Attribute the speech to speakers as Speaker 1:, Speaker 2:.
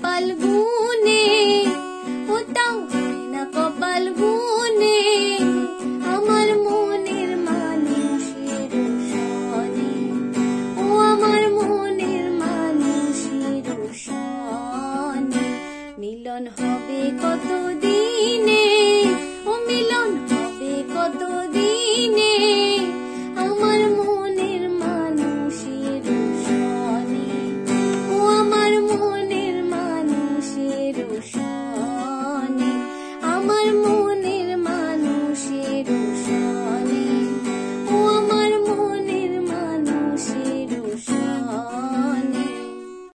Speaker 1: কপাল গুনে ও তাও না কপাল গুনে আমার মনের মানুষের সনে, ও আমার মনের মানুষের মিলন হবে কত দিনে রোশনে আমার মন